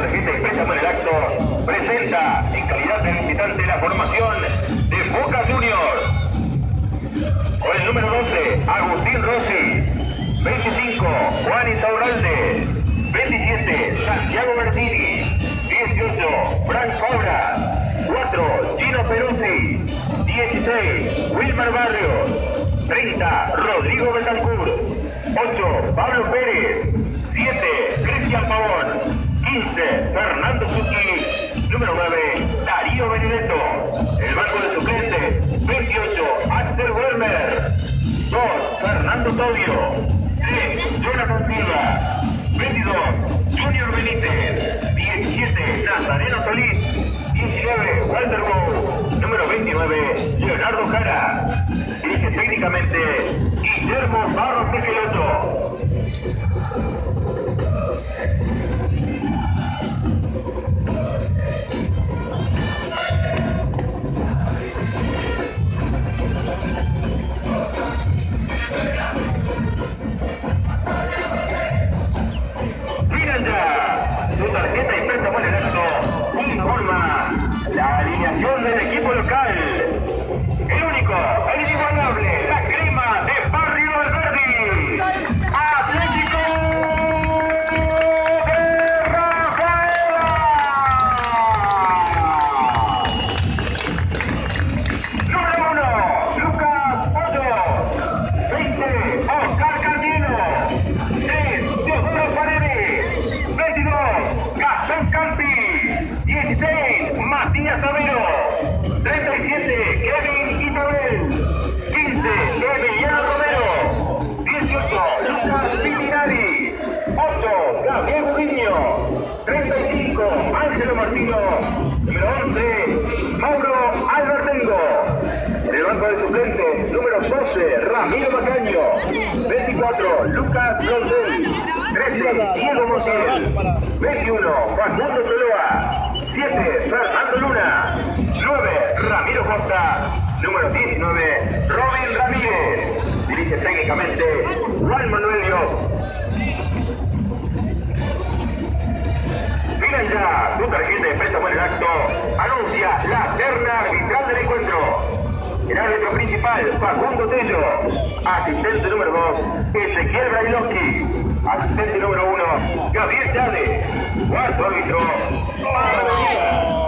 tarjeta préstamo en el acto. Presenta en calidad de visitante la formación de Boca Juniors. Con el número 12, Agustín Rossi. 25, Juan Isaurralde. 27, Santiago Bertini. 18, Frank Cobra. 4, Gino Peruzzi. 16, Wilmar Barrios. 30, Rodrigo Betancourt. 8, Pablo Pérez. 7, Cristian Pavón. 15, Fernando Zucchi. Número 9, Darío Benedetto. El banco de suplentes, 28, Axel Werner. 2, Fernando Tobio. 3, Jonathan Silva. 22, Junior Benítez. 17, Nazareno Solís. 19, Walter Bow. Número 29, Leonardo Jara. Dirige técnicamente Guillermo Barros Tejeloto. Miren 35, Ángelo Martino. Número 11, Mauro Albertengo. En el banco de suplentes, número 12, Ramiro Macaño. 24, Lucas Rondel. 13, Diego Montiel. 21, Facundo Toloa. 7, Fernando Luna. 9, Ramiro Costa. Número 19, Robin Ramírez. Dirige técnicamente Juan Manuel Dios. Miren ya, tu tarjeta de préstamo en el acto anuncia la terna arbitral del encuentro. El árbitro principal, Facundo Tello. Asistente número 2, Ezequiel Brailovsky. Asistente número 1, Gabriel Chávez. Cuarto árbitro, Pablo